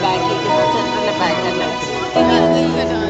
bank. Ito sa central na bank. Ito sa.